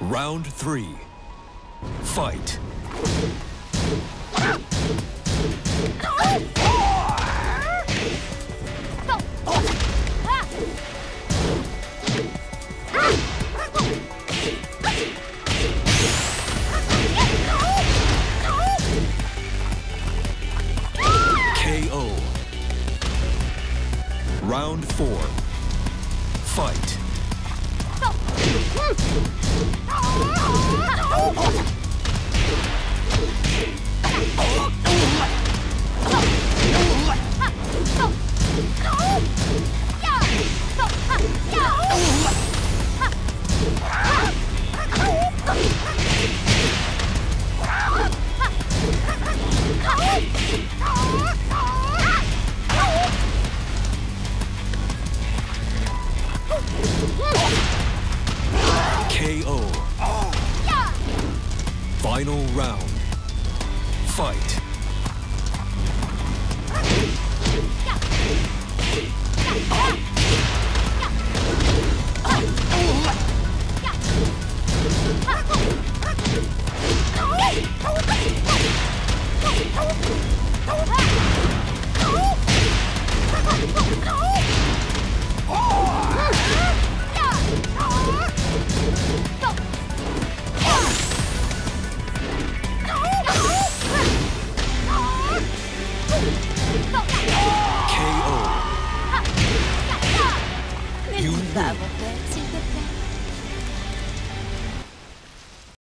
Round three. Fight. Round four. Fight. KO. Final round. Fight. KO. Mon père.